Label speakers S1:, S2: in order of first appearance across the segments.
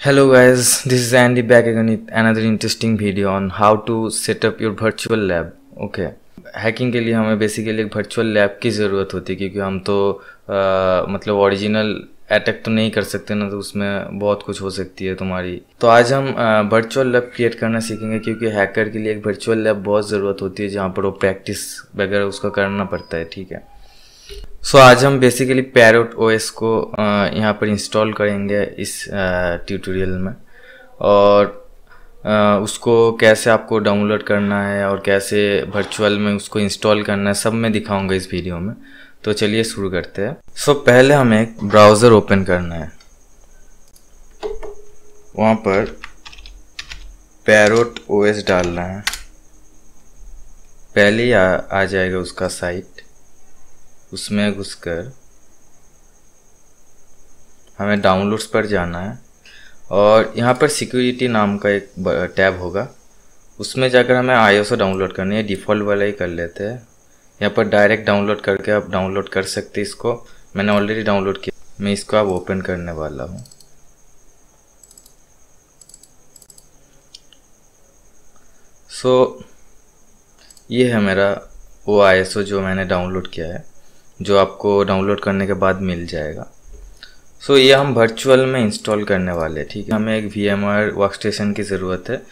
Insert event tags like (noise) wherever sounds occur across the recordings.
S1: Hello guys, this is Andy back again with another interesting video on how to set up your virtual lab. Okay. Hacking के लिए हमें basically एक virtual lab की ज़रूरत होती है क्योंकि हम तो आ, मतलब ओरिजिनल अटैक तो नहीं कर सकते ना तो उसमें बहुत कुछ हो सकती है तुम्हारी तो आज हम वर्चुअल लैब क्रिएट करना सीखेंगे क्योंकि हैकर के लिए एक वर्चुअल लैब बहुत ज़रूरत होती है जहाँ पर वो प्रैक्टिस वगैरह उसका करना पड़ता है ठीक है सो so, आज हम बेसिकली पैरोट ओएस को यहाँ पर इंस्टॉल करेंगे इस ट्यूटोरियल में। और उसको कैसे आपको डाउनलोड करना है और कैसे वर्चुअल में उसको इंस्टॉल करना है सब मैं दिखाऊँगा इस वीडियो में। तो चलिए शुरू करते हैं। सो so, पहले हमें एक ब्राउज़र ओपन करना है। वहाँ पर पैरोट ओएस डालना है। पहले आ, आ जाएगा उसका साइट उसमें घुसकर हमें डाउनलोड्स पर जाना है। और यहाँ पर सिक्योरिटी नाम का एक टैब होगा। उसमें जाकर हमें आईएसओ डाउनलोड करनी है। डिफ़ॉल्ट वाला ही कर लेते हैं। यहाँ पर डायरेक्ट डाउनलोड करके आप डाउनलोड कर सकते इसको। मैंने ऑलरेडी डाउनलोड किया। मैं इसको अब ओपन करने वाला हूँ। सो so, ये है मेरा वो आईएसओ जो मैंने डाउनलोड किया है। जो आपको डाउनलोड करने के बाद मिल जाएगा। सो so, ये हम वर्चुअल में इंस्टॉल करने वाले हैं ठीक है? हमें एक V M R work station की ज़रूरत है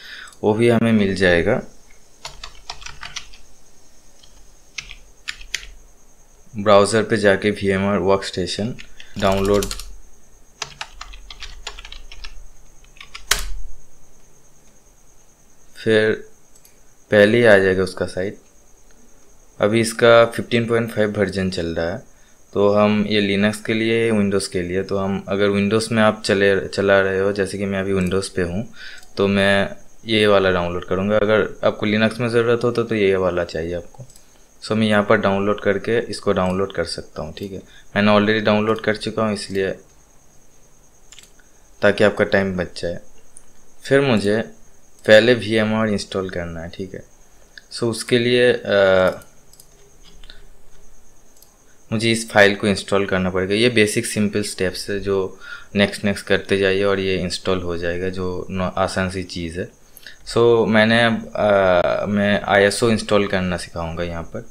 S1: वो भी हमें मिल जाएगा। ब्राउज़र पे जाके V M R work station download फिर पहले ही आ जाएगा उसका साइट अभी इसका 15.5 वर्जन चल रहा है। तो हम ये लिनक्स के लिए विंडोज़ के लिए तो हम अगर विंडोज़ में आप चले चला रहे हो जैसे कि मैं अभी विंडोज़ पे हूँ तो मैं ये वाला डाउनलोड करूँगा। अगर आपको लिनक्स में ज़रूरत हो तो, तो ये वाला चाहिए आपको। सो मैं यहाँ पर डाउनलोड करके इसको डाउनलोड कर सकता हूँ ठीक है? मैंने ऑलरेडी डाउनलोड कर चुका हूँ इसलिए ताकि आपका टाइम बच जाए। फिर मुझे पहले वीएमआर इंस्टॉल करना है ठीक है? सो उसके लिए आ, मुझे इस फ़ाइल को इंस्टॉल करना पड़ेगा। ये बेसिक सिंपल स्टेप्स है जो नेक्स्ट नेक्स्ट करते जाइए और ये इंस्टॉल हो जाएगा जो आसान सी चीज़ है। सो so, मैंने आ, मैं आईएसओ इंस्टॉल करना सिखाऊँगा यहाँ पर।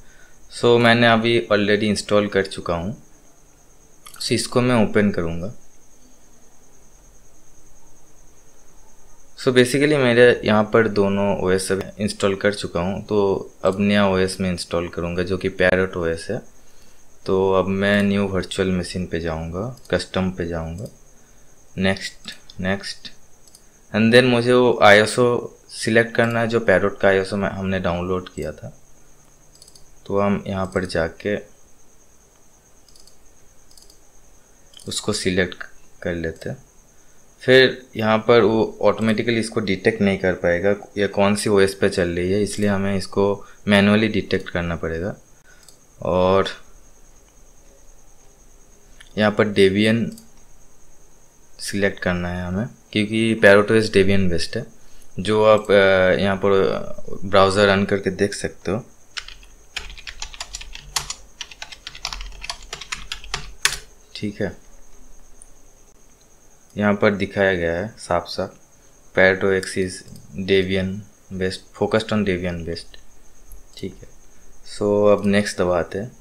S1: सो so, मैंने अभी ऑलरेडी इंस्टॉल कर चुका हूँ। सो so, इसको मैं ओपन करूँगा। सो बेसिकली मेरे यहाँ पर दोनों ओ एस इंस्टॉल कर चुका हूँ। तो अब नया ओ एस में इंस्टॉल करूँगा जो कि पैरट ओ एस है। तो अब मैं न्यू वर्चुअल मशीन पे जाऊँगा कस्टम पे जाऊँगा। नेक्स्ट नेक्स्ट एंड देन मुझे वो आई सिलेक्ट करना है, जो पैरोट का आई में, हमने डाउनलोड किया था। तो हम यहाँ पर जाके उसको सिलेक्ट कर लेते हैं। फिर यहाँ पर वो ऑटोमेटिकली इसको डिटेक्ट नहीं कर पाएगा, या कौन सी ओएस पे चल रही है, इसलिए हमें इसको मैनुअली डिटेक्ट करना पड़ेगा। और यहाँ पर डेवियन सिलेक्ट करना है हमें क्योंकि पैरोटोस डेवियन बेस्ट है जो आप यहाँ पर ब्राउज़र रन करके देख सकते हो। ठीक है। यहाँ पर दिखाया गया है साफ़ साफ़ Parrot OS Debian based focused on Debian based ठीक है। सो so, अब नेक्स्ट दबाते हैं।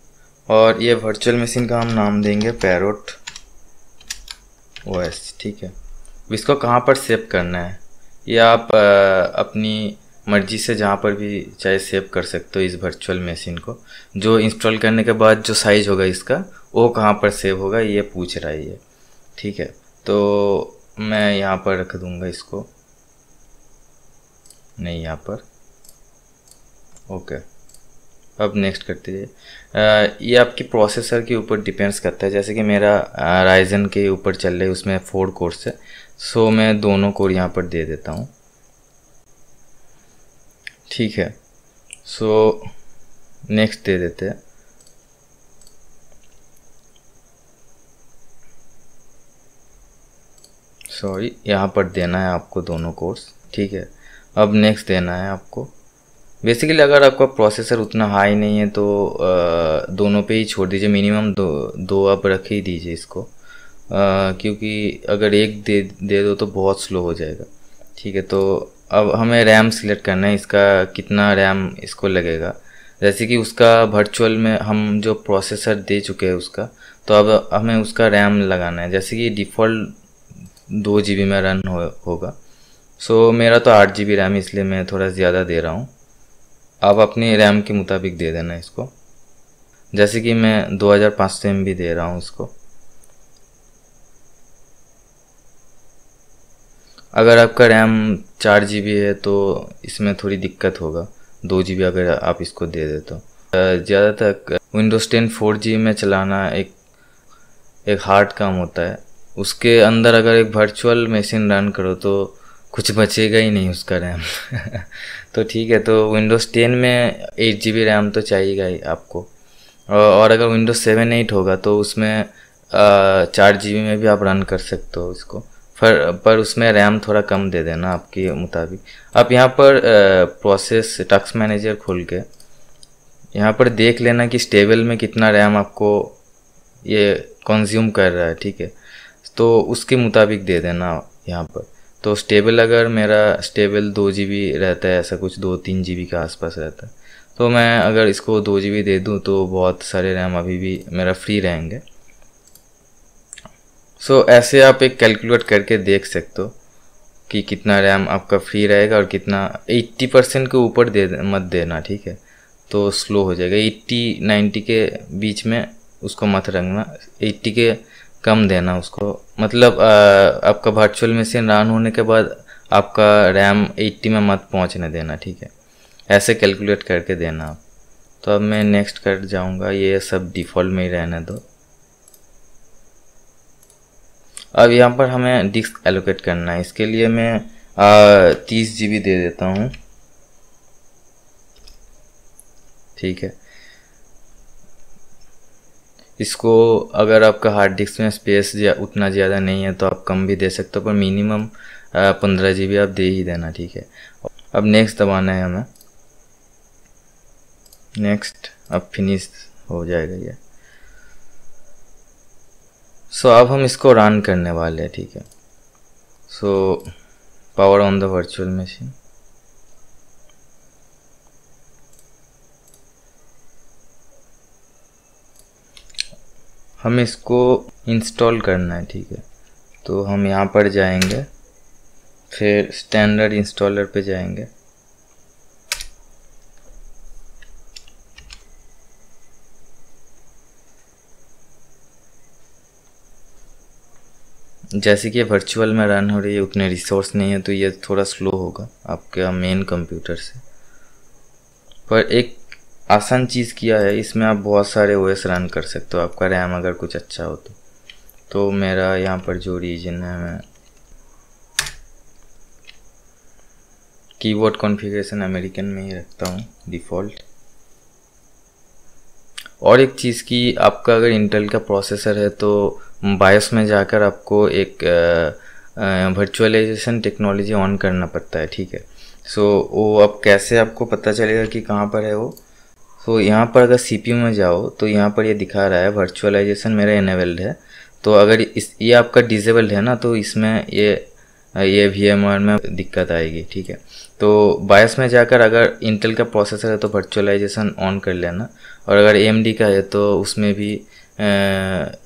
S1: और ये वर्चुअल मशीन का हम नाम देंगे पैरोट ओएस ठीक है। इसको कहाँ पर सेव करना है? ये आप आ, अपनी मर्ज़ी से जहाँ पर भी चाहे सेव कर सकते हो इस वर्चुअल मशीन को। जो इंस्टॉल करने के बाद जो साइज़ होगा इसका वो कहाँ पर सेव होगा ये पूछ रहा है ये। ठीक है तो मैं यहाँ पर रख दूँगा इसको। नहीं यहाँ पर। ओके। अब नेक्स्ट करते जाइए ये आपकी प्रोसेसर के ऊपर डिपेंड्स करता है। जैसे कि मेरा राइजन के ऊपर चल रहा है उसमें फोर कोर्स है। सो मैं दोनों कोर यहाँ पर दे देता हूँ। ठीक है। सो नेक्स्ट दे देते हैं। सॉरी यहाँ पर देना है आपको दोनों कोर्स ठीक है। अब नेक्स्ट देना है आपको। बेसिकली अगर आपका प्रोसेसर उतना हाई नहीं है तो आ, दोनों पे ही छोड़ दीजिए। मिनिमम दो दो आप रख ही दीजिए इसको। आ, क्योंकि अगर एक दे दे दो तो बहुत स्लो हो जाएगा। ठीक है तो अब हमें रैम सिलेक्ट करना है। इसका कितना रैम इसको लगेगा? जैसे कि उसका वर्चुअल में हम जो प्रोसेसर दे चुके हैं उसका तो अब हमें उसका रैम लगाना है। जैसे कि डिफ़ॉल्ट दो जी में रन हो, होगा। सो मेरा तो आठ जी बी रैम इसलिए मैं थोड़ा ज़्यादा दे रहा हूँ। आप अपनी रैम के मुताबिक दे देना इसको। जैसे कि मैं दो हज़ार दे रहा हूँ इसको। अगर आपका रैम चार जी है तो इसमें थोड़ी दिक्कत होगा। दो जी अगर आप इसको दे दे तो। ज़्यादातर विंडोज़ टेन फोर जी में चलाना एक एक हार्ड काम होता है। उसके अंदर अगर एक वर्चुअल मशीन रन करो तो कुछ बचेगा ही नहीं उसका रैम (laughs) तो ठीक है तो विंडोज़ टेन में एट जी बी रैम तो चाहिएगा ही आपको। और अगर विंडोज़ सेवन एट होगा तो उसमें चार जी बी में भी आप रन कर सकते हो इसको। पर पर उसमें रैम थोड़ा कम दे देना आपके मुताबिक। आप यहाँ पर प्रोसेस टक्स मैनेजर खोल के यहाँ पर देख लेना कि स्टेबल में कितना रैम आपको ये कंज्यूम कर रहा है, ठीक है? तो उसके मुताबिक दे देना यहाँ पर। तो स्टेबल अगर मेरा स्टेबल दो जी बी रहता है ऐसा कुछ दो तीन जी बी के आसपास रहता है तो मैं अगर इसको दो जी बी दे दूँ तो बहुत सारे रैम अभी भी मेरा फ्री रहेंगे। सो so, ऐसे आप एक कैलकुलेट करके देख सकते हो कि कितना रैम आपका फ्री रहेगा और कितना 80 परसेंट के ऊपर दे मत देना ठीक है? तो स्लो हो जाएगा। 80 90 के बीच में उसको मत रखना। 80 के कम देना उसको। मतलब आ, आपका वर्चुअल मशीन रन होने के बाद आपका रैम 80 में मत पहुँचने देना ठीक है? ऐसे कैलकुलेट करके देना आप। तो अब मैं नेक्स्ट कर जाऊँगा ये सब डिफ़ॉल्ट में ही रहने दो। अब यहाँ पर हमें डिस्क एलोकेट करना है। इसके लिए मैं तीस जी दे देता हूँ। ठीक है? इसको अगर आपका हार्ड डिस्क में स्पेस उतना ज़्यादा नहीं है तो आप कम भी दे सकते हो, पर मिनिमम पंद्रह जी आप दे ही देना, ठीक है। अब नेक्स्ट दबाना है हमें। नेक्स्ट अब फिनिश हो जाएगा ये। सो अब हम इसको रन करने वाले हैं, ठीक है। So power on the virtual machine हमें इसको इंस्टॉल करना है, ठीक है? तो हम यहाँ पर जाएँगे, फिर स्टैंडर्ड इंस्टॉलर पे जाएँगे। जैसे कि वर्चुअल में रन हो रही है, उतने रिसोर्स नहीं है तो ये थोड़ा स्लो होगा आपके मेन कंप्यूटर से। पर एक आसान चीज़ किया है इसमें आप बहुत सारे ओएस रन कर सकते हो आपका रैम अगर कुछ अच्छा हो तो। तो मेरा यहाँ पर जो रीजन है मैं कीबोर्ड कॉन्फ़िगरेशन अमेरिकन में ही रखता हूँ डिफ़ॉल्ट और एक चीज़ की आपका अगर इंटेल का प्रोसेसर है तो बायस में जाकर आपको एक वर्चुअलाइजेशन टेक्नोलॉजी ऑन करना पड़ता है ठीक है? सो so, वो अब कैसे आपको पता चलेगा कि कहाँ पर है वो? तो यहाँ पर अगर सीपीयू में जाओ तो यहाँ पर ये यह दिखा रहा है वर्चुअलाइजेशन मेरा इनेबल्ड है। तो अगर इस, ये आपका डिजेबल्ड है ना तो इसमें ये ये वी में दिक्कत आएगी, ठीक है। तो बायस में जाकर अगर इंटेल का प्रोसेसर है तो वर्चुअलाइजेशन ऑन कर लेना। और अगर ए का है तो उसमें भी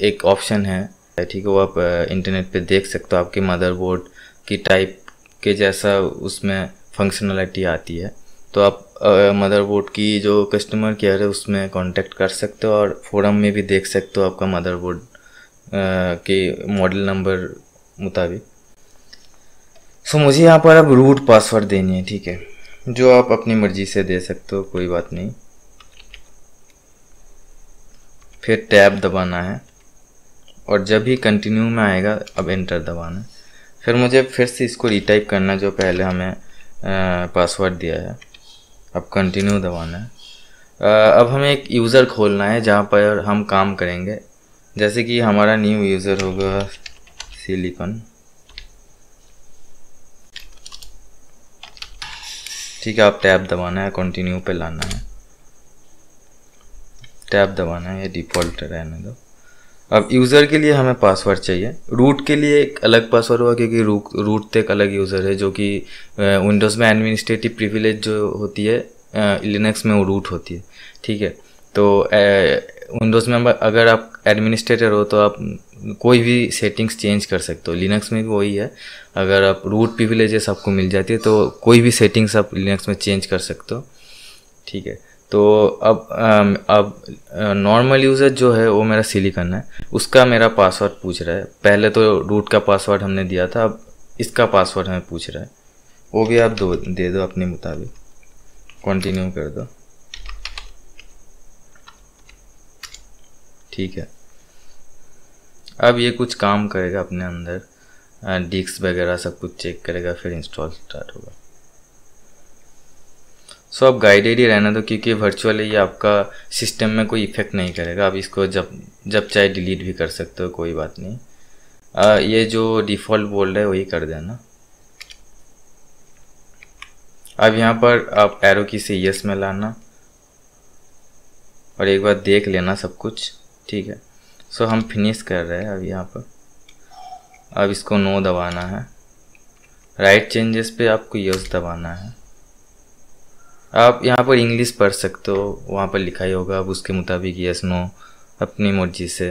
S1: एक ऑप्शन है, ठीक है, वो आप इंटरनेट पे देख सकते हो, आपके मदरबोर्ड की टाइप के जैसा उसमें फंक्शनलिटी आती है। तो आप मदरबोर्ड की जो कस्टमर केयर है उसमें कांटेक्ट कर सकते हो और फोरम में भी देख सकते हो आपका मदरबोर्ड के मॉडल नंबर मुताबिक। सो so, मुझे यहाँ पर अब रूट पासवर्ड देनी है ठीक है? जो आप अपनी मर्ज़ी से दे सकते हो कोई बात नहीं। फिर टैब दबाना है और जब ही कंटिन्यू में आएगा अब एंटर दबाना है। फिर मुझे फिर से इसको रीटाइप करना जो पहले हमें पासवर्ड दिया है। अब कंटिन्यू दबाना है। अब हमें एक यूज़र खोलना है जहाँ पर हम काम करेंगे। जैसे कि हमारा न्यू यूज़र होगा सिलिकॉन ठीक है, आप टैब दबाना है कंटिन्यू पे लाना है। टैब दबाना है, ये डिफ़ॉल्ट रहने दो। अब यूज़र के लिए हमें पासवर्ड चाहिए। रूट के लिए एक अलग पासवर्ड होगा क्योंकि रूट रूट तो एक अलग यूज़र है, जो कि विंडोज़ में एडमिनिस्ट्रेटिव प्रिविलेज जो होती है लिनक्स में वो रूट होती है। ठीक है? तो विंडोज़ में अगर आप एडमिनिस्ट्रेटर हो तो आप कोई भी सेटिंग्स चेंज कर सकते हो। लिनक्स में भी वही है। अगर आप रूट प्रिविलेजेस आपको मिल जाती है तो कोई भी सेटिंग्स आप लिनक्स में चेंज कर सकते हो। ठीक है? तो अब अब नॉर्मल यूज़र जो है, वो मेरा सिलिकन है। उसका मेरा पासवर्ड पूछ रहा है। पहले तो रूट का पासवर्ड हमने दिया था, अब इसका पासवर्ड हमें पूछ रहा है। वो भी आप दो, दे दो अपने मुताबिक। कंटिन्यू कर दो। ठीक है। अब ये कुछ काम करेगा अपने अंदर। डिस्क वगैरह सब कुछ चेक करेगा, फिर इंस्टॉल स्टार्ट होगा। सो आप गाइडेड ही रहना दो क्योंकि वर्चुअल ये आपका सिस्टम में कोई इफ़ेक्ट नहीं करेगा। आप इसको जब जब चाहे डिलीट भी कर सकते हो कोई बात नहीं। आ, ये जो डिफ़ॉल्ट बोल रहे वही कर देना। अब यहाँ पर आप एरो की से यस में लाना। और एक बार देख लेना सब कुछ ठीक है? सो हम फिनिश कर रहे हैं अब यहाँ पर। अब इसको नो दबाना है। राइट चेंजेस पे आपको यस दबाना है। आप यहाँ पर इंग्लिश पढ़ सकते हो, वहाँ पर लिखा ही होगा, आप उसके मुताबिक यस नो अपनी मर्ज़ी से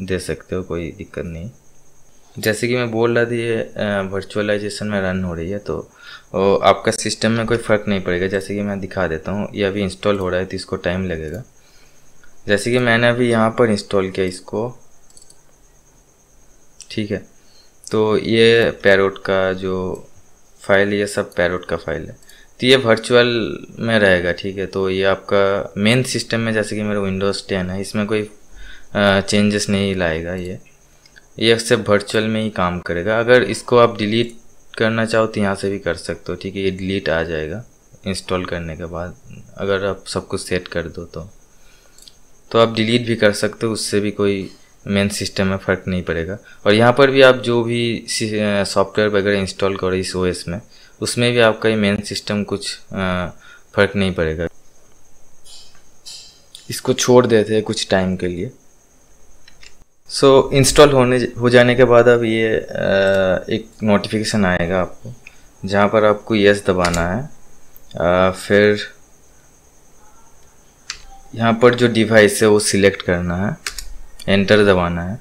S1: दे सकते हो, कोई दिक्कत नहीं। जैसे कि मैं बोल रहा था, ये वर्चुअलाइजेशन में रन हो रही है तो आपका सिस्टम में कोई फ़र्क नहीं पड़ेगा। जैसे कि मैं दिखा देता हूँ, ये अभी इंस्टॉल हो रहा है तो इसको टाइम लगेगा। जैसे कि मैंने अभी यहाँ पर इंस्टॉल किया इसको, ठीक है? तो ये पैरोट का जो फ़ाइल ये सब पैरोट का फ़ाइल है। तो ये वर्चुअल में रहेगा, ठीक है? तो ये आपका मेन सिस्टम में जैसे कि मेरा विंडोज़ टेन है, इसमें कोई चेंजेस नहीं लाएगा ये। ये सिर्फ़ वर्चुअल में ही काम करेगा। अगर इसको आप डिलीट करना चाहो तो यहाँ से भी कर सकते हो, ठीक है? ये डिलीट आ जाएगा इंस्टॉल करने के बाद, अगर आप सब कुछ सेट कर दो तो। तो आप डिलीट भी कर सकते हो, उससे भी कोई मेन सिस्टम में फ़र्क नहीं पड़ेगा। और यहाँ पर भी आप जो भी सॉफ्टवेयर वगैरह इंस्टॉल करो इस ओएस में उसमें भी आपका ये मेन सिस्टम कुछ फ़र्क नहीं पड़ेगा। इसको छोड़ देते हैं कुछ टाइम के लिए। सो so, इंस्टॉल होने हो जाने के बाद अब ये एक नोटिफिकेशन आएगा आपको जहाँ पर आपको यस दबाना है। फिर यहाँ पर जो डिवाइस है वो सिलेक्ट करना है एंटर दबाना है।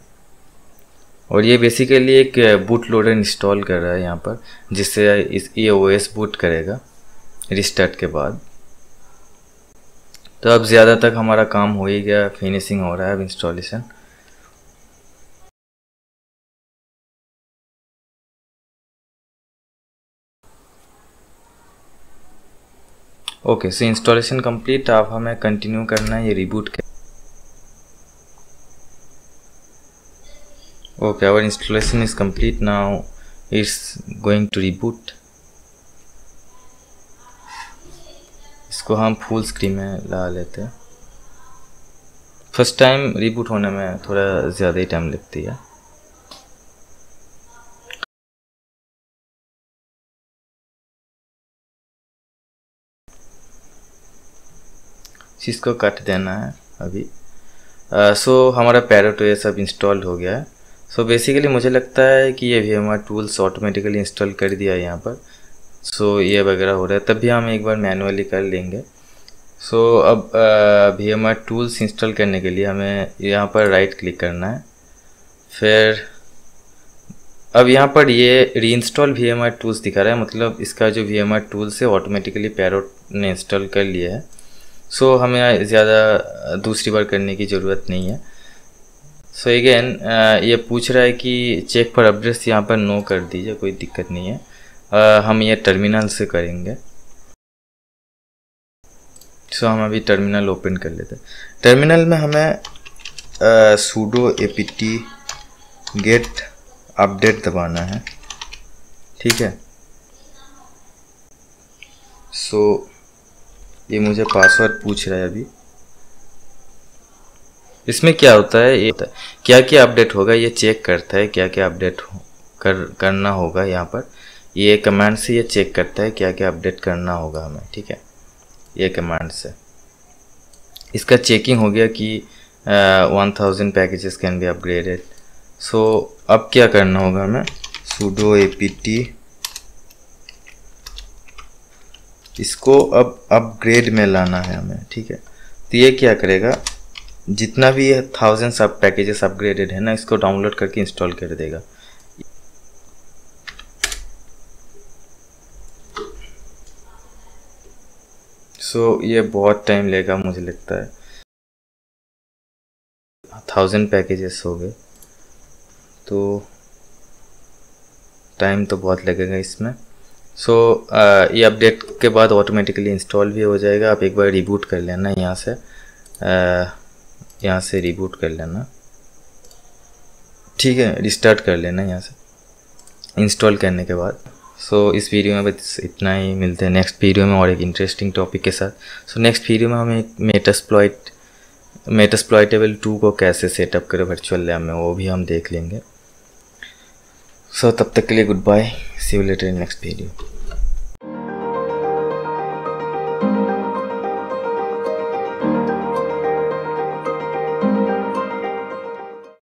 S1: और ये बेसिकली एक बूट लोडर इंस्टॉल कर रहा है यहाँ पर, जिससे इस ये ओ एस बूट करेगा रिस्टार्ट के बाद। तो अब ज़्यादा तक हमारा काम हो ही गया फिनिशिंग हो रहा है अब installation okay so installation complete अब हमें कंटिन्यू करना है, ये रिबूट के okay our installation is complete. Now it's going to reboot. इसको हम फुल स्क्रीन में ला लेते हैं। फ़र्स्ट टाइम रिबूट होने में थोड़ा ज़्यादा ही टाइम लगती है। इसको कट देना है अभी। सो uh, so, हमारा पैरोटो ये सब इंस्टॉल हो गया है। सो so बेसिकली मुझे लगता है कि ये V M R tools automatically install कर दिया है यहाँ पर। सो so ये वगैरह हो रहा है तब भी हम एक बार मैनुअली कर लेंगे। सो so, अब V M R tools install करने के लिए हमें यहाँ पर राइट क्लिक करना है। फिर अब यहाँ पर ये reinstall V M R tools दिखा रहा है मतलब इसका जो वी एम आर टूल्स है ऑटोमेटिकली पैरोट ने इंस्टॉल कर लिया है। सो so, हमें ज़्यादा दूसरी बार करने की ज़रूरत नहीं है। सो so अगेन uh, ये पूछ रहा है कि चेक फॉर अपडेट्स यहाँ पर नो कर दीजिए कोई दिक्कत नहीं है। Uh, हम ये टर्मिनल से करेंगे। सो so, हम अभी टर्मिनल ओपन कर लेते हैं। टर्मिनल में हमें sudo A P T get update दबाना है। ठीक है? सो so, ये मुझे पासवर्ड पूछ रहा है अभी। इसमें क्या होता है, ये होता है क्या क्या अपडेट होगा, ये चेक करता है क्या क्या अपडेट कर, करना होगा यहाँ पर। ये कमांड से ये चेक करता है क्या क्या अपडेट करना होगा हमें, ठीक है? ये कमांड से। इसका चेकिंग हो गया कि one thousand packages can be upgraded so अब क्या करना होगा हमें? सुडो ए पी टी इसको अब अपग्रेड में लाना है हमें, ठीक है? तो ये क्या करेगा? जितना भी ये सब पैकेजेस अपग्रेडेड है ना इसको डाउनलोड करके इंस्टॉल कर देगा। सो so, ये बहुत टाइम लेगा मुझे लगता है। थाउज़ेंड पैकेजेस हो गए। तो टाइम तो बहुत लगेगा इसमें। सो so, ये अपडेट के बाद ऑटोमेटिकली इंस्टॉल भी हो जाएगा। आप एक बार रिबूट कर लेना यहाँ से। uh, यहाँ से रिबूट कर लेना। ठीक है रिस्टार्ट कर लेना यहाँ से। इंस्टॉल करने के बाद। सो so, इस वीडियो में बस इतना ही। मिलते हैं नेक्स्ट वीडियो में और एक इंटरेस्टिंग टॉपिक के साथ। सो नेक्स्ट वीडियो में हम एक मेटस्प्लॉइट मेटस्प्लॉइटेबल टू को कैसे सेटअप करें वर्चुअल लैब में वो भी हम देख लेंगे। सो so, तब तक के लिए good bye see you later in next video